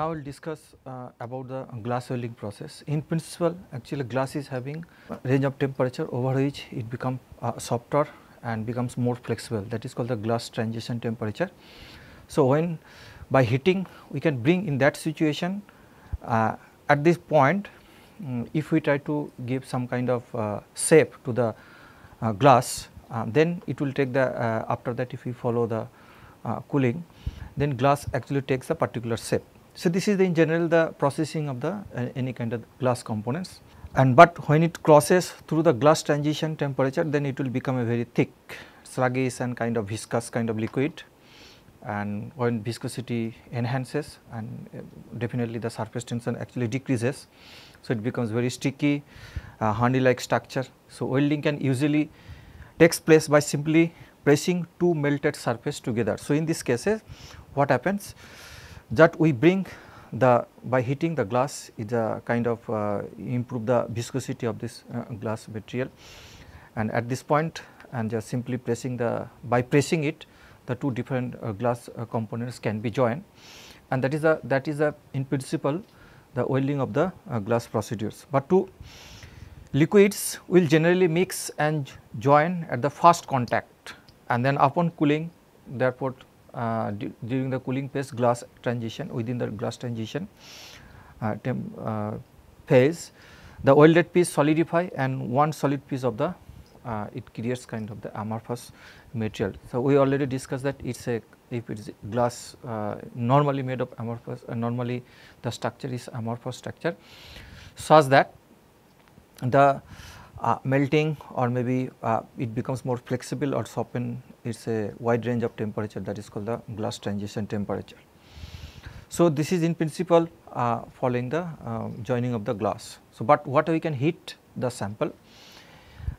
Now we will discuss uh, about the glass welding process. In principle actually glass is having range of temperature over which it becomes uh, softer and becomes more flexible that is called the glass transition temperature. So, when by heating we can bring in that situation uh, at this point um, if we try to give some kind of uh, shape to the uh, glass uh, then it will take the after that if we follow the cooling then glass actually takes a particular shape. So, this is the in general the processing of the uh, any kind of glass components and but when it crosses through the glass transition temperature then it will become a very thick sluggish and kind of viscous kind of liquid and when viscosity enhances and uh, definitely the surface tension actually decreases. So, it becomes very sticky uh, honey like structure. So, welding can usually takes place by simply pressing two melted surface together. So, in these cases what happens that we bring the by heating the glass is a kind of uh, improve the viscosity of this uh, glass material. And at this point and just simply pressing the by pressing it the two different uh, glass uh, components can be joined. And that is a that is a in principle the welding of the uh, glass procedures. But two liquids will generally mix and join at the first contact. And then upon cooling therefore uh, during the cooling phase glass transition within the glass transition uh, uh, phase the welded piece solidify and one solid piece of the uh, it creates kind of the amorphous material. So, we already discussed that it is a if it is glass uh, normally made of amorphous normally the structure is amorphous structure such that the uh, melting or maybe uh, it becomes more flexible or soften it is a wide range of temperature that is called the glass transition temperature. So, this is in principle uh, following the um, joining of the glass. So, but what we can heat the sample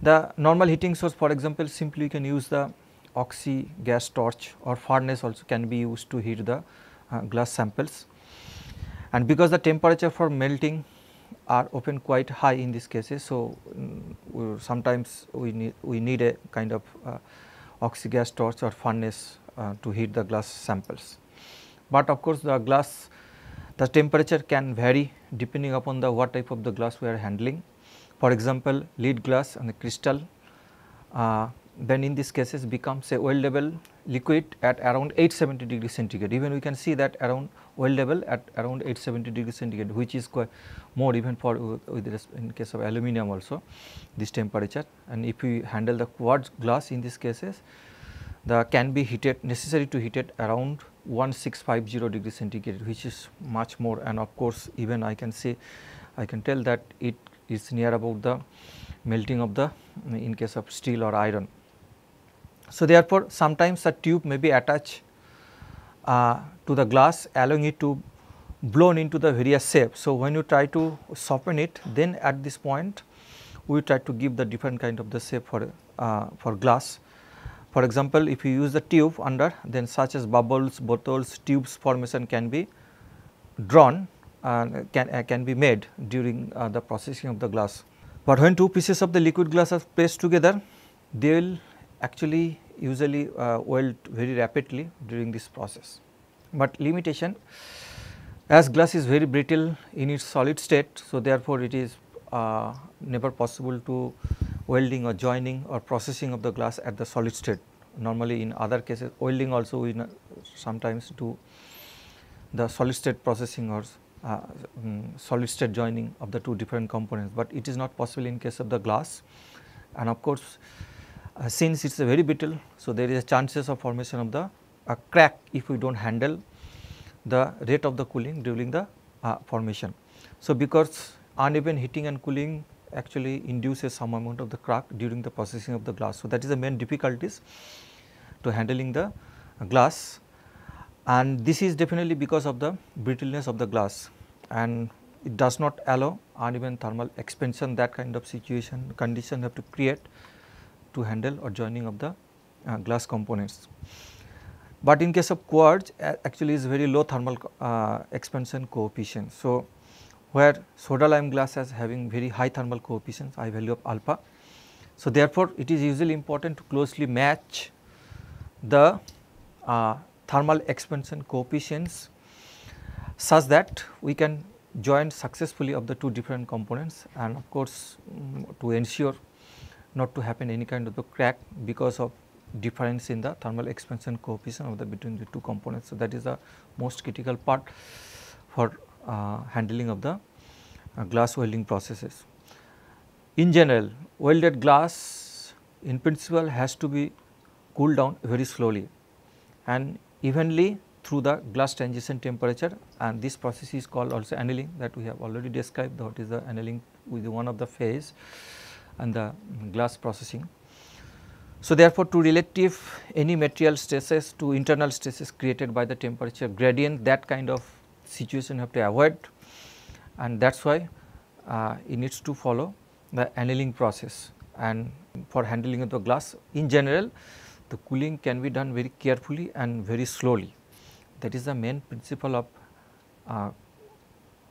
the normal heating source for example simply you can use the oxy gas torch or furnace also can be used to heat the uh, glass samples and because the temperature for melting are often quite high in these cases. So, um, sometimes we need we need a kind of uh, oxygas torch or furnace uh, to heat the glass samples. But of course, the glass the temperature can vary depending upon the what type of the glass we are handling. For example, lead glass and the crystal uh, then in these cases becomes a weldable liquid at around 870 degree centigrade. Even we can see that around weldable at around 870 degree centigrade which is quite more even for uh, with in case of aluminum also this temperature and if we handle the quartz glass in these cases the can be heated necessary to heat it around 1650 degree centigrade which is much more and of course even I can say I can tell that it is near about the melting of the in case of steel or iron. So, therefore, sometimes a tube may be attached uh, to the glass allowing it to blown into the various shapes. So, when you try to soften it then at this point we try to give the different kind of the shape for, uh, for glass. For example, if you use the tube under then such as bubbles, bottles, tubes formation can be drawn can, uh, can be made during uh, the processing of the glass. But when two pieces of the liquid glass are pressed together, they will actually usually uh, weld very rapidly during this process. But limitation as glass is very brittle in its solid state, so therefore, it is uh, never possible to welding or joining or processing of the glass at the solid state. Normally in other cases welding also we sometimes do the solid state processing or uh, um, solid state joining of the two different components, but it is not possible in case of the glass and of course, uh, since it is very brittle. So, there is a chances of formation of the uh, crack if we do not handle the rate of the cooling during the uh, formation. So, because uneven heating and cooling actually induces some amount of the crack during the processing of the glass. So, that is the main difficulties to handling the glass and this is definitely because of the brittleness of the glass and it does not allow uneven thermal expansion that kind of situation condition have to create to handle or joining of the uh, glass components. But in case of quartz actually is very low thermal uh, expansion coefficient. So, where soda lime glass has having very high thermal coefficients I value of alpha. So, therefore, it is usually important to closely match the uh, thermal expansion coefficients such that we can join successfully of the two different components and of course, um, to ensure not to happen any kind of the crack because of difference in the thermal expansion coefficient of the between the two components. So, that is the most critical part for uh, handling of the uh, glass welding processes. In general, welded glass in principle has to be cooled down very slowly and evenly through the glass transition temperature and this process is called also annealing that we have already described what is the annealing with one of the phase and the glass processing. So, therefore, to relative any material stresses to internal stresses created by the temperature gradient that kind of situation have to avoid and that is why uh, it needs to follow the annealing process and for handling of the glass in general the cooling can be done very carefully and very slowly that is the main principle of uh,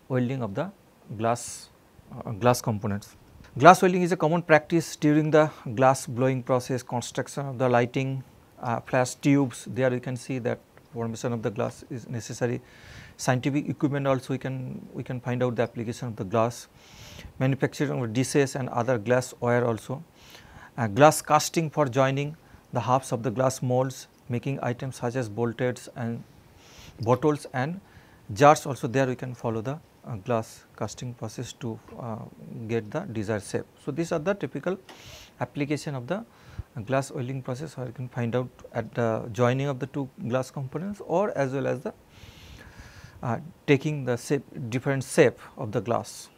welding of the glass uh, glass components. Glass welding is a common practice during the glass blowing process, construction of the lighting, uh, flash tubes. There you can see that formation of the glass is necessary. Scientific equipment also we can we can find out the application of the glass. Manufacturing of dishes and other glass wire also. Uh, glass casting for joining the halves of the glass molds, making items such as bolters and bottles and jars also there we can follow the glass casting process to uh, get the desired shape. So, these are the typical application of the glass welding process where you can find out at the joining of the two glass components or as well as the uh, taking the shape different shape of the glass.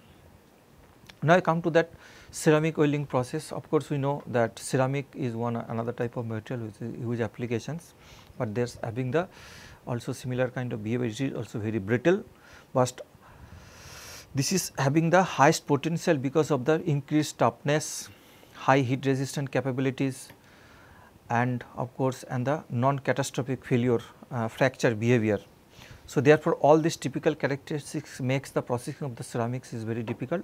Now, I come to that ceramic welding process of course, we know that ceramic is one another type of material which is huge applications, but there is having the also similar kind of behavior it is also very brittle, but this is having the highest potential because of the increased toughness, high heat resistant capabilities and of course, and the non-catastrophic failure uh, fracture behavior. So, therefore, all these typical characteristics makes the processing of the ceramics is very difficult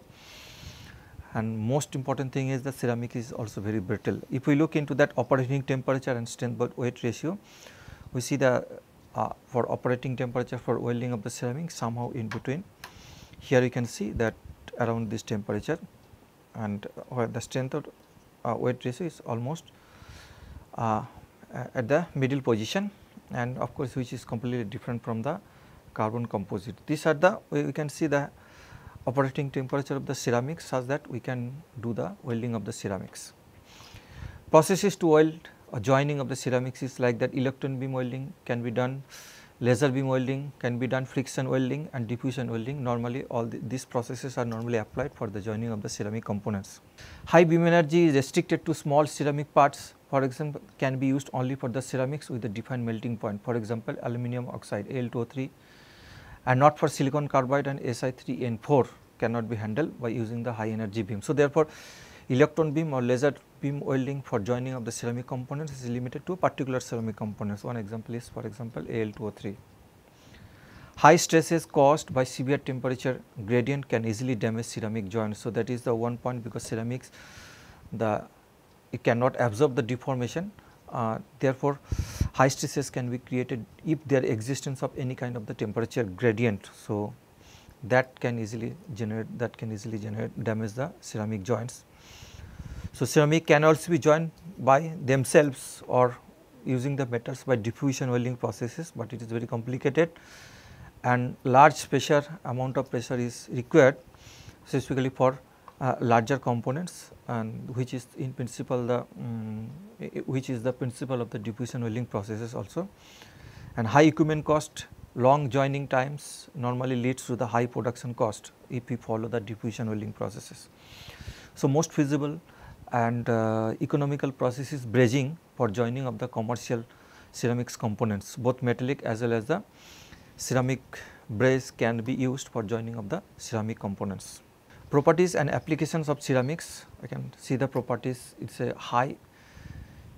and most important thing is the ceramic is also very brittle. If we look into that operating temperature and strength weight ratio, we see the uh, for operating temperature for welding of the ceramic somehow in between here you can see that around this temperature and where the strength of uh, weight ratio is almost uh, at the middle position and of course, which is completely different from the carbon composite. These are the we can see the operating temperature of the ceramics such that we can do the welding of the ceramics. Processes to weld or joining of the ceramics is like that electron beam welding can be done laser beam welding can be done friction welding and diffusion welding normally all the, these processes are normally applied for the joining of the ceramic components. High beam energy is restricted to small ceramic parts for example can be used only for the ceramics with a defined melting point for example aluminum oxide Al2O3 and not for silicon carbide and Si3N4 cannot be handled by using the high energy beam. So, therefore, electron beam or laser beam welding for joining of the ceramic components is limited to particular ceramic components. One example is for example Al2O3. High stresses caused by severe temperature gradient can easily damage ceramic joints. So, that is the one point because ceramics the it cannot absorb the deformation uh, therefore, high stresses can be created if there existence of any kind of the temperature gradient. So, that can easily generate that can easily generate damage the ceramic joints. So, ceramic can also be joined by themselves or using the metals by diffusion welding processes, but it is very complicated and large pressure amount of pressure is required specifically for uh, larger components and which is in principle the um, which is the principle of the diffusion welding processes also and high equipment cost long joining times normally leads to the high production cost if we follow the diffusion welding processes. So, most feasible and uh, economical process is brazing for joining of the commercial ceramics components. Both metallic as well as the ceramic braze can be used for joining of the ceramic components. Properties and applications of ceramics I can see the properties. It is a high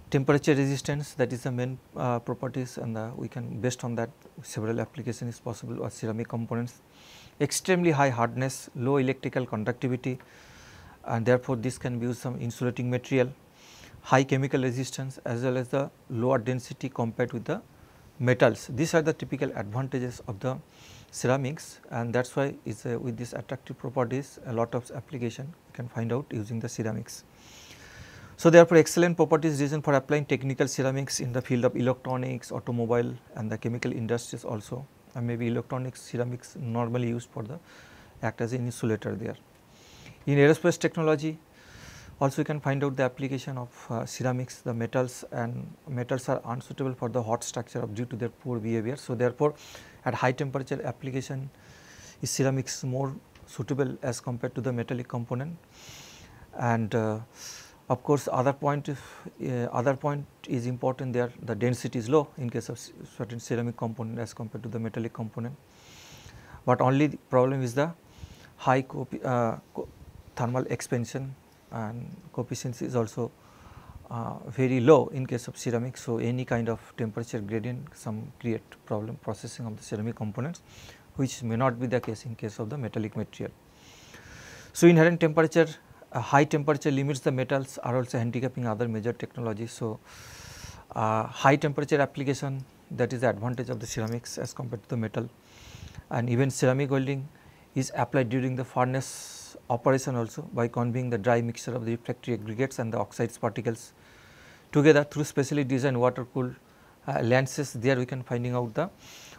temperature resistance that is the main uh, properties and the, we can based on that several applications is possible or ceramic components. Extremely high hardness low electrical conductivity and therefore, this can be used some insulating material, high chemical resistance as well as the lower density compared with the metals. These are the typical advantages of the ceramics and that is why is uh, with these attractive properties a lot of application can find out using the ceramics. So, therefore, excellent properties reason for applying technical ceramics in the field of electronics, automobile and the chemical industries also and maybe electronics ceramics normally used for the act as an insulator there. In aerospace technology also you can find out the application of uh, ceramics, the metals and metals are unsuitable for the hot structure of due to their poor behavior. So, therefore, at high temperature application is ceramics more suitable as compared to the metallic component and uh, of course, other point if, uh, other point is important there the density is low in case of certain ceramic component as compared to the metallic component, but only problem is the high uh, thermal expansion and coefficient is also uh, very low in case of ceramic. So, any kind of temperature gradient some create problem processing of the ceramic components which may not be the case in case of the metallic material. So, inherent temperature uh, high temperature limits the metals are also handicapping other major technologies. So, uh, high temperature application that is the advantage of the ceramics as compared to the metal and even ceramic welding is applied during the furnace operation also by conveying the dry mixture of the refractory aggregates and the oxides particles together through specially designed water cooled uh, lances. There we can finding out the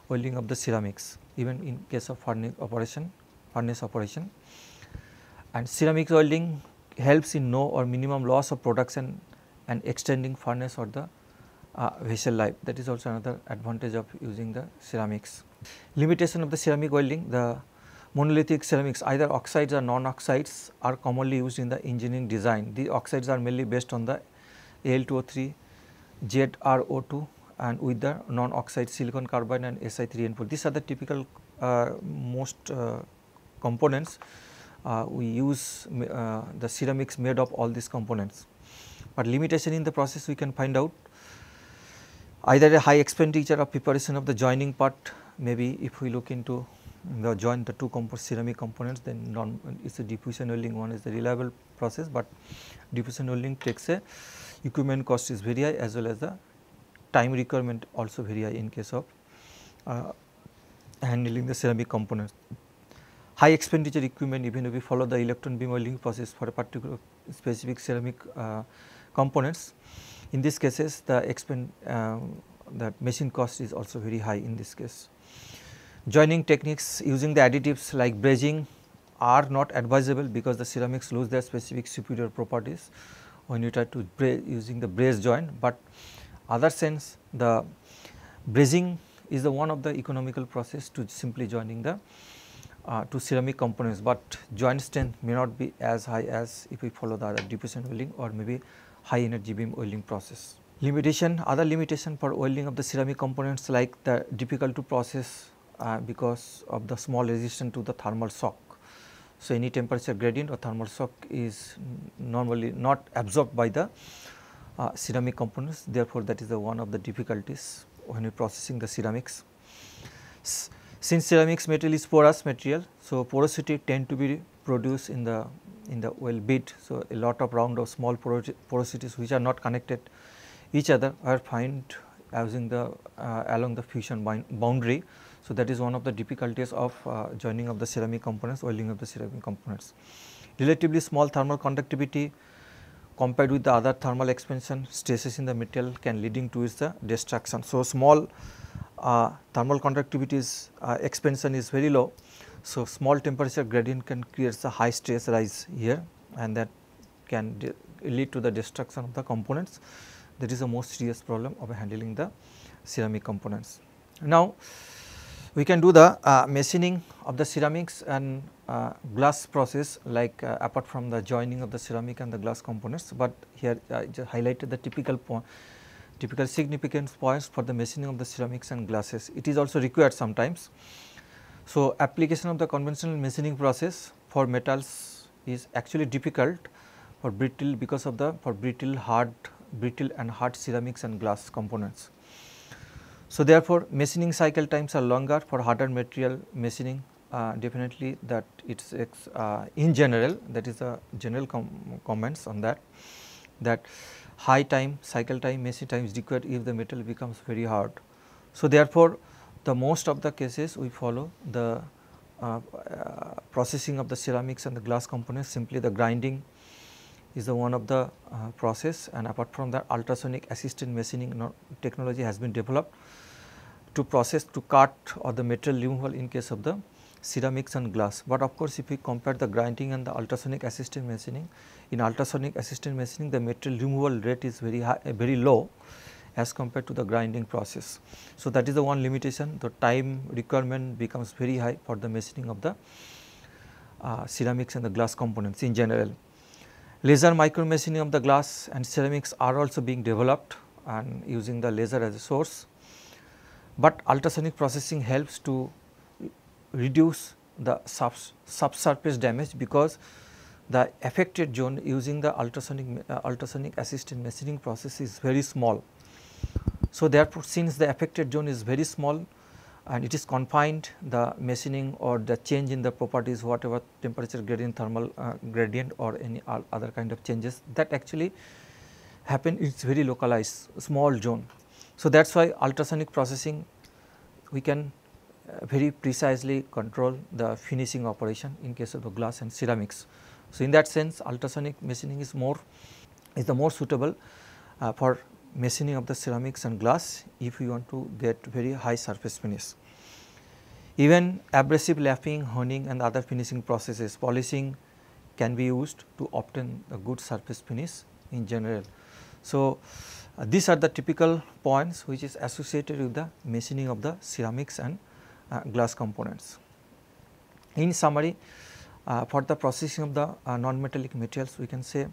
welding of the ceramics even in case of furnace operation furnace operation. And ceramic welding helps in no or minimum loss of production and extending furnace or the uh, vessel life. That is also another advantage of using the ceramics. Limitation of the ceramic welding the monolithic ceramics either oxides or non-oxides are commonly used in the engineering design. The oxides are mainly based on the Al2O3, ZrO2 and with the non-oxide silicon carbide and Si3N4. These are the typical uh, most uh, components uh, we use uh, the ceramics made of all these components. But limitation in the process we can find out either a high expenditure of preparation of the joining part maybe if we look into the join the two compo ceramic components then non it's a diffusion welding one is the reliable process, but diffusion welding takes a equipment cost is very high as well as the time requirement also very high in case of uh, handling the ceramic components. High expenditure equipment even if we follow the electron beam welding process for a particular specific ceramic uh, components. In these cases the expend uh, that machine cost is also very high in this case. Joining techniques using the additives like brazing are not advisable because the ceramics lose their specific superior properties when you try to braze using the braze joint, but other sense the brazing is the one of the economical process to simply joining the uh, to ceramic components, but joint strength may not be as high as if we follow the other diffusion welding or maybe high energy beam welding process. Limitation, other limitation for welding of the ceramic components like the difficult to process uh, because of the small resistance to the thermal shock. So, any temperature gradient or thermal shock is normally not absorbed by the uh, ceramic components therefore, that is the one of the difficulties when we processing the ceramics. Since ceramics material is porous material, so porosity tend to be produced in the in the weld bead. So, a lot of round of small porosities which are not connected each other are found using the uh, along the fusion boundary so, that is one of the difficulties of uh, joining of the ceramic components, welding of the ceramic components. Relatively small thermal conductivity compared with the other thermal expansion stresses in the material can leading to its the destruction. So, small uh, thermal conductivity is uh, expansion is very low. So, small temperature gradient can create a high stress rise here and that can lead to the destruction of the components that is the most serious problem of handling the ceramic components. Now, we can do the uh, machining of the ceramics and uh, glass process like uh, apart from the joining of the ceramic and the glass components, but here I just highlighted the typical point typical significant points for the machining of the ceramics and glasses. It is also required sometimes. So, application of the conventional machining process for metals is actually difficult for brittle because of the for brittle hard brittle and hard ceramics and glass components. So, therefore, machining cycle times are longer for harder material machining uh, definitely that it is uh, in general that is the general com comments on that that high time cycle time machine time is required if the metal becomes very hard. So, therefore, the most of the cases we follow the uh, uh, processing of the ceramics and the glass components simply the grinding is the one of the uh, process and apart from that ultrasonic assisted machining technology has been developed to process to cut or the material removal in case of the ceramics and glass. But of course, if we compare the grinding and the ultrasonic assisted machining, in ultrasonic assisted machining the material removal rate is very high, uh, very low as compared to the grinding process. So, that is the one limitation the time requirement becomes very high for the machining of the uh, ceramics and the glass components in general. Laser micro machining of the glass and ceramics are also being developed and using the laser as a source, but ultrasonic processing helps to reduce the sub subsurface damage because the affected zone using the ultrasonic uh, ultrasonic assisted machining process is very small. So, therefore, since the affected zone is very small and it is confined the machining or the change in the properties whatever temperature gradient thermal uh, gradient or any other kind of changes that actually happen it is very localized small zone. So, that is why ultrasonic processing we can uh, very precisely control the finishing operation in case of the glass and ceramics. So, in that sense ultrasonic machining is more is the more suitable uh, for machining of the ceramics and glass if you want to get very high surface finish. Even abrasive lapping, honing and other finishing processes polishing can be used to obtain a good surface finish in general. So, uh, these are the typical points which is associated with the machining of the ceramics and uh, glass components. In summary, uh, for the processing of the uh, non-metallic materials we can say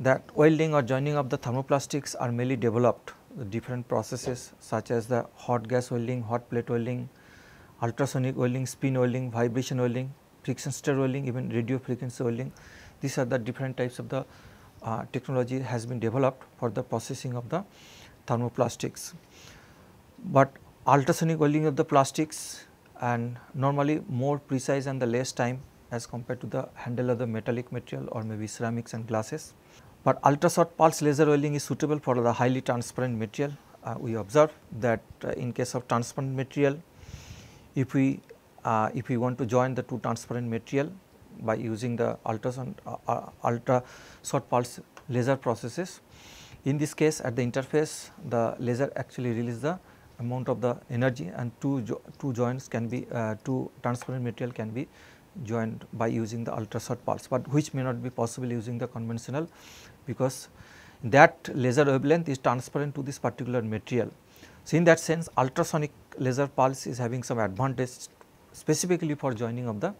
that welding or joining of the thermoplastics are mainly developed the different processes such as the hot gas welding, hot plate welding, ultrasonic welding, spin welding, vibration welding, friction stir welding, even radio frequency welding. These are the different types of the uh, technology has been developed for the processing of the thermoplastics. But ultrasonic welding of the plastics and normally more precise and the less time as compared to the handle of the metallic material or maybe ceramics and glasses. But ultra short pulse laser welding is suitable for the highly transparent material. Uh, we observe that uh, in case of transparent material, if we uh, if we want to join the two transparent material by using the ultrasound uh, uh, ultra short pulse laser processes, in this case at the interface the laser actually release the amount of the energy and two jo two joints can be uh, two transparent material can be joined by using the ultra pulse, but which may not be possible using the conventional because that laser wavelength is transparent to this particular material. So, in that sense ultrasonic laser pulse is having some advantage specifically for joining of the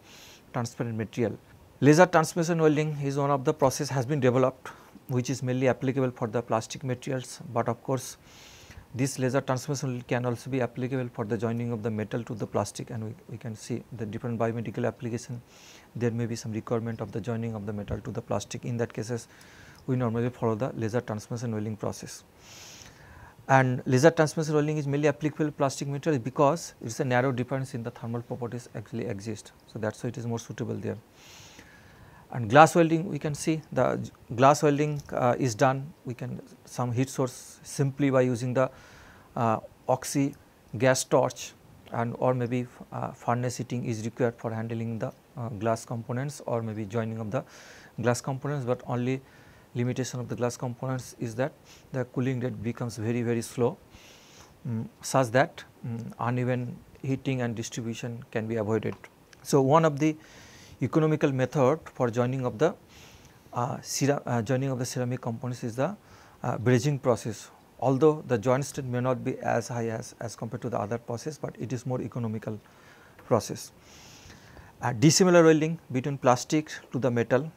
transparent material. Laser transmission welding is one of the process has been developed which is mainly applicable for the plastic materials, but of course this laser transmission can also be applicable for the joining of the metal to the plastic and we, we can see the different biomedical application there may be some requirement of the joining of the metal to the plastic in that cases we normally follow the laser transmission welding process. And laser transmission welding is mainly applicable plastic material because it is a narrow difference in the thermal properties actually exist. So, that is why it is more suitable there. And glass welding we can see the glass welding uh, is done we can some heat source simply by using the uh, oxy gas torch and or maybe uh, furnace heating is required for handling the uh, glass components or maybe joining of the glass components, but only limitation of the glass components is that the cooling rate becomes very very slow um, such that um, uneven heating and distribution can be avoided. So, one of the economical method for joining of the uh, uh, joining of the ceramic components is the uh, brazing process although the joint strength may not be as high as, as compared to the other process, but it is more economical process. Uh, dissimilar welding between plastic to the metal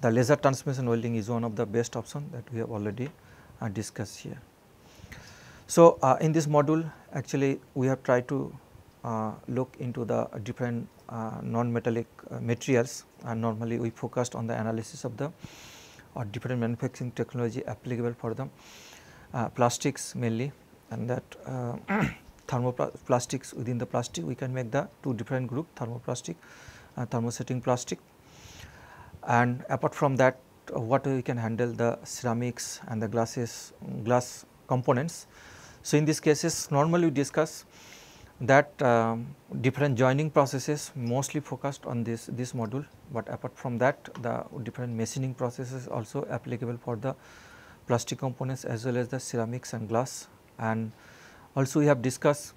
the laser transmission welding is one of the best option that we have already uh, discussed here. So, uh, in this module actually we have tried to uh, look into the different non-metallic uh, materials and normally we focused on the analysis of the or different manufacturing technology applicable for the uh, plastics mainly and that thermoplastics within the plastic we can make the two different group thermoplastic, thermosetting plastic and apart from that what we can handle the ceramics and the glasses glass components. So, in these cases normally we discuss that um, different joining processes mostly focused on this, this module, but apart from that the different machining processes also applicable for the plastic components as well as the ceramics and glass. And also we have discussed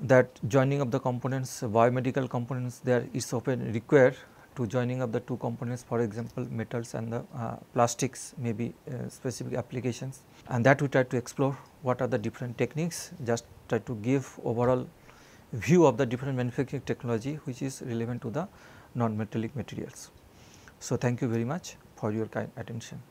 that joining of the components biomedical components there is often required to joining of the two components for example metals and the uh, plastics may be uh, specific applications and that we try to explore what are the different techniques just try to give overall view of the different manufacturing technology which is relevant to the non-metallic materials. So, thank you very much for your kind attention.